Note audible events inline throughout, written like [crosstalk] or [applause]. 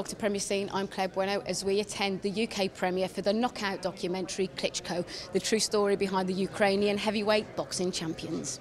Welcome to Premiere Scene. I'm Claire Bueno as we attend the UK premiere for the knockout documentary Klitschko, the true story behind the Ukrainian heavyweight boxing champions.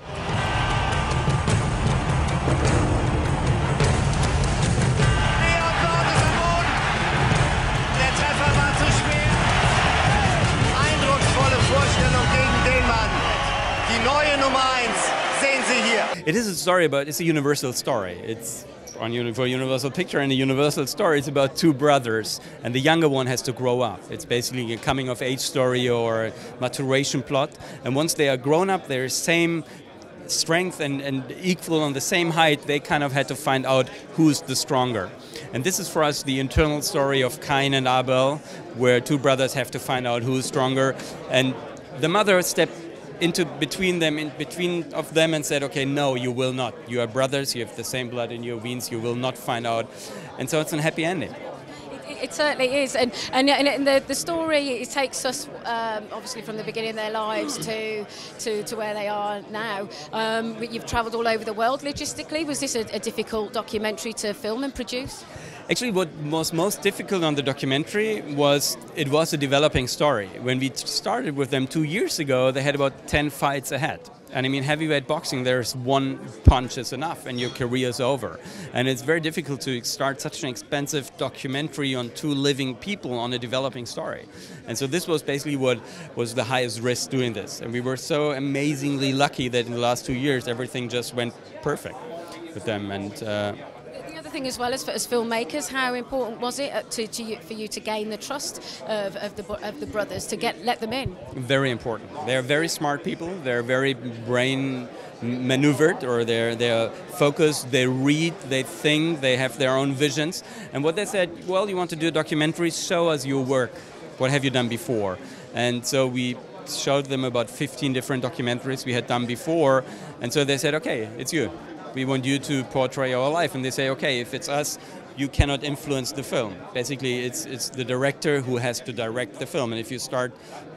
It is a story but it's a universal story. It's on for Universal Picture and a Universal story. It's about two brothers, and the younger one has to grow up. It's basically a coming of age story or maturation plot. And once they are grown up, they're same strength and, and equal on the same height, they kind of had to find out who's the stronger. And this is for us the internal story of Cain and Abel, where two brothers have to find out who's stronger. And the mother stepped into between them, in between of them, and said, "Okay, no, you will not. You are brothers. You have the same blood in your veins. You will not find out." And so it's a happy ending. It, certainly is, and and, and the, the story it takes us um, obviously from the beginning of their lives to to, to where they are now. Um, you've travelled all over the world logistically. Was this a, a difficult documentary to film and produce? Actually, what was most difficult on the documentary was it was a developing story. When we started with them two years ago, they had about 10 fights ahead. And I mean, heavyweight boxing, there's one punch is enough and your career is over. And it's very difficult to start such an expensive documentary on two living people on a developing story. And so this was basically what was the highest risk doing this. And we were so amazingly lucky that in the last two years, everything just went perfect with them. And uh, other thing as well as for as filmmakers, how important was it uh, to, to you, for you to gain the trust of, of, the of the brothers to get let them in? Very important. They're very smart people. They're very brain maneuvered or they're they're focused. They read. They think. They have their own visions. And what they said, well, you want to do a documentary? Show us your work. What have you done before? And so we showed them about 15 different documentaries we had done before, and so they said, okay, it's you we want you to portray our life. And they say, okay, if it's us, you cannot influence the film. Basically, it's, it's the director who has to direct the film. And if you start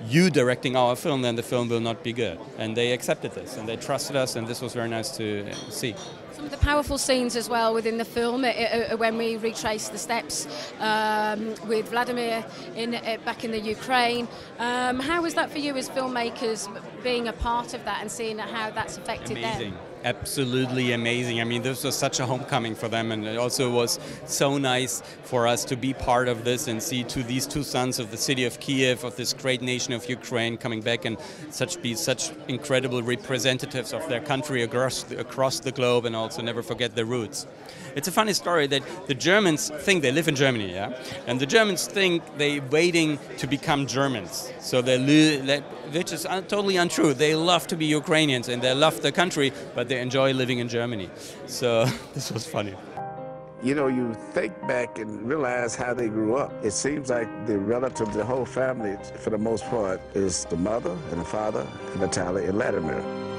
you directing our film, then the film will not be good. And they accepted this and they trusted us, and this was very nice to see. Some of the powerful scenes as well within the film uh, uh, when we retrace the steps um, with Wladimir in, uh, back in the Ukraine. Um, how was that for you as filmmakers, being a part of that and seeing how that's affected Amazing. them? Absolutely amazing. I mean, this was such a homecoming for them, and it also was so nice for us to be part of this and see to these two sons of the city of Kiev, of this great nation of Ukraine, coming back and such be such incredible representatives of their country across across the globe, and also never forget their roots. It's a funny story that the Germans think they live in Germany, yeah, and the Germans think they're waiting to become Germans, so they which is uh, totally untrue. They love to be Ukrainians and they love the country, but they enjoy living in Germany. So [laughs] this was funny. You know, you think back and realize how they grew up. It seems like the relatives, the whole family, for the most part, is the mother and the father, Natalia and Vladimir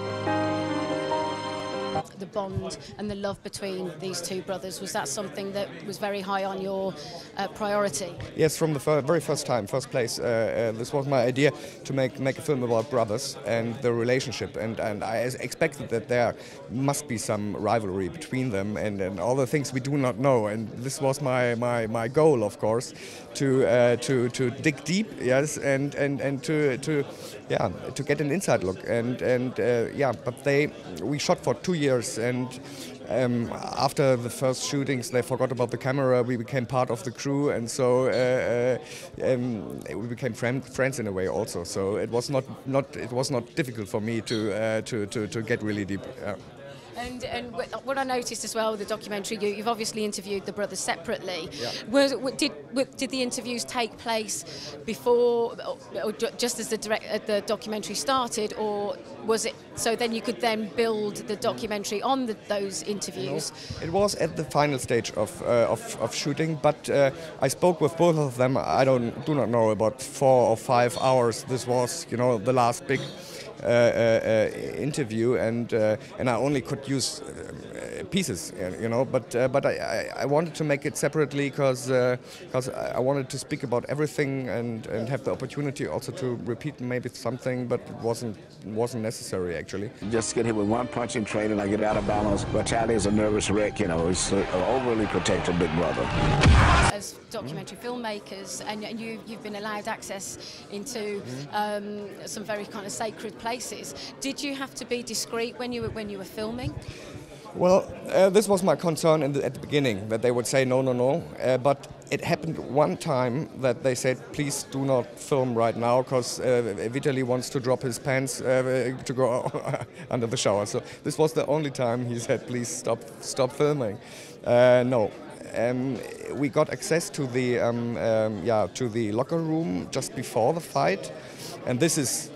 the bond and the love between these two brothers. Was that something that was very high on your uh, priority? Yes, from the very first time, first place. Uh, uh, this was my idea to make make a film about brothers and the relationship, and and I expected that there must be some rivalry between them and, and all the things we do not know. And this was my my, my goal, of course, to uh, to to dig deep, yes, and and and to to yeah to get an inside look. And and uh, yeah, but they we shot for two years and um, after the first shootings, they forgot about the camera. We became part of the crew, and so uh, uh, um, we became friend, friends in a way also. So it was not not it was not difficult for me to uh, to, to, to get really deep. And, and what I noticed as well with the documentary, you, have obviously interviewed the brothers separately. Yeah. Was, did, did the interviews take place before, or just as the, direct, uh, the documentary started, or was it so then you could then build the documentary on the, those interviews? No, it was at the final stage of, uh, of, of, shooting, but uh, I spoke with both of them. I don't do not know about four or five hours. This was, you know, the last big Uh, uh, uh, interview, and and I only could use um, pieces, you know. But uh, but I, I, I, wanted to make it separately because because I wanted to speak about everything and, and have the opportunity also to repeat maybe something, but it wasn't wasn't necessary actually. Just get hit with one punching trade and I get out of balance. Vitali is a nervous wreck, you know. He's an overly protective big brother. As documentary filmmakers, and, and you, you've been allowed access into um, some very kind of sacred places. Did you have to be discreet when you were when you were filming? Well, uh, this was my concern the, at the beginning that they would say no, no, no. Uh, but it happened one time that they said, please do not film right now because uh, Vitali wants to drop his pants uh, to go [laughs] under the shower. So this was the only time he said, please stop, stop filming. Uh, no. Um, we got access to the um, um, yeah to the locker room just before the fight, and this is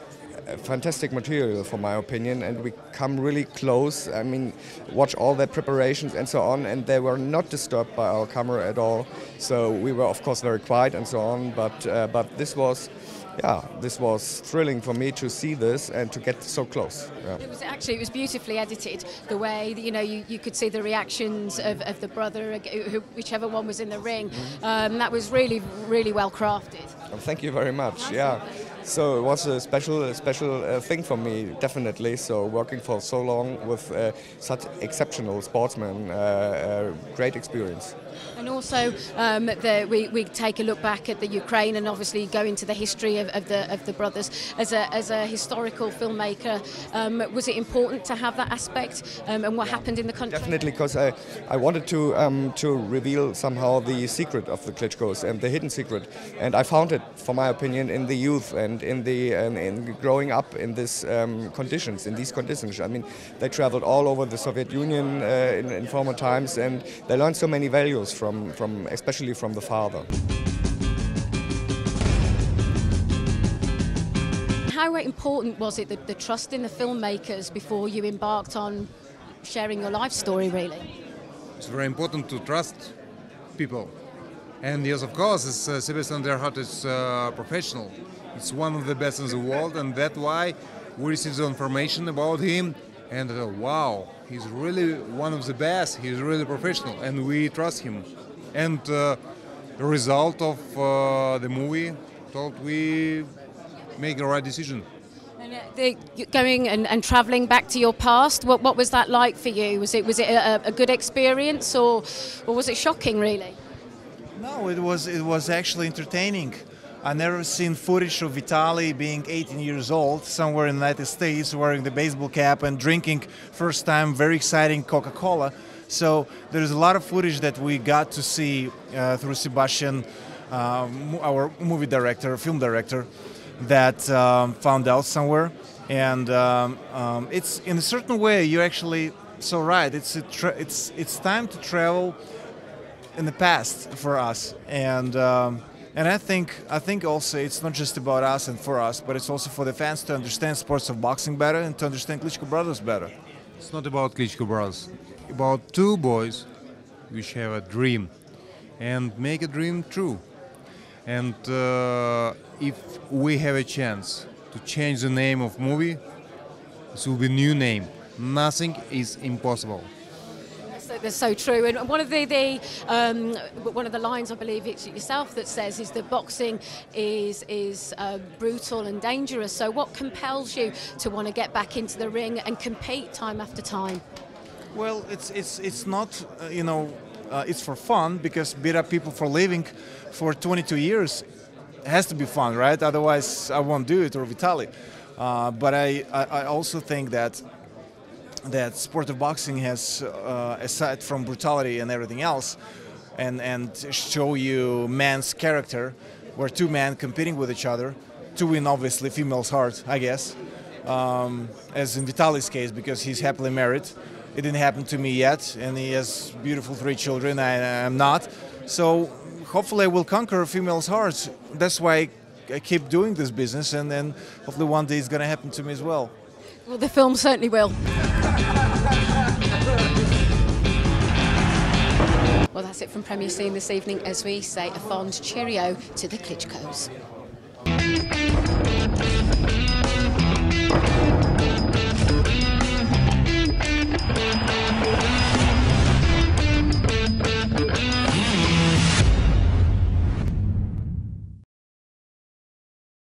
fantastic material for my opinion and we come really close i mean watch all their preparations and so on and they were not disturbed by our camera at all so we were of course very quiet and so on but uh, but this was yeah, this was thrilling for me to see this and to get so close. Yeah. It was actually it was beautifully edited. The way that, you know you, you could see the reactions of, of the brother, who, whichever one was in the ring. Mm-hmm. Um, that was really really well crafted. Oh, thank you very much. Yeah. So it was a special, a special uh, thing for me, definitely. So working for so long with uh, such exceptional sportsmen, uh, uh great experience. And also, um, the, we, we take a look back at the Ukraine and obviously go into the history of, of the of the brothers. As a, as a historical filmmaker, um, was it important to have that aspect um, and what happened in the country? Definitely, because I, I wanted to um, to reveal somehow the secret of the Klitschko's and the hidden secret, and I found it, for my opinion, in the youth and in the in growing up in these um, conditions, in these conditions. I mean, they traveled all over the Soviet Union uh, in, in former times, and they learned so many values from, from especially from the father. How important was it, the, the trust in the filmmakers before you embarked on sharing your life story, really? It's very important to trust people. And yes, of course, uh, Sebastian Dehnhardt is uh, professional. It's one of the best in the world, and that's why we received the information about him. And uh, wow, he's really one of the best. He's really professional, and we trust him. And uh, the result of uh, the movie thought we make the right decision. And uh, the, going and, and traveling back to your past, what, what was that like for you? Was it was it a, a good experience, or or was it shocking, really? No, it was it was actually entertaining. I never seen footage of Vitali being 18 years old somewhere in the United States wearing the baseball cap and drinking first time very exciting Coca-Cola. So there's a lot of footage that we got to see uh, through Sebastian, um, our movie director, film director, that um, found out somewhere. And um, um it's in a certain way you're actually so right. It's it's it's time to travel in the past for us and. Um, and I think I think also it's not just about us and for us, but it's also for the fans to understand sports of boxing better and to understand Klitschko brothers better. It's not about Klitschko brothers, about two boys which have a dream and make a dream true. And uh, if we have a chance to change the name of movie, this will be new name. Nothing is impossible that's so true. And one of the, the um, one of the lines I believe it's yourself that says is that boxing is is uh, brutal and dangerous. So what compels you to want to get back into the ring and compete time after time? Well, it's it's it's not uh, you know uh, it's for fun because beat up people for living for 22 years has to be fun, right? Otherwise, I won't do it or Vitali. Uh, but I, I, I also think that that sport of boxing has, uh, aside from brutality and everything else, and and show you man's character, where two men competing with each other to win, obviously, female's heart, I guess. Um, as in Vitali's case, because he's happily married. It didn't happen to me yet, and he has beautiful three children. I am not. So hopefully, I will conquer female's heart. That's why I keep doing this business, and then hopefully one day it's going to happen to me as well. Well, the film certainly will. Well, that's it from Premiere Scene this evening as we say a fond cheerio to the Klitschko's.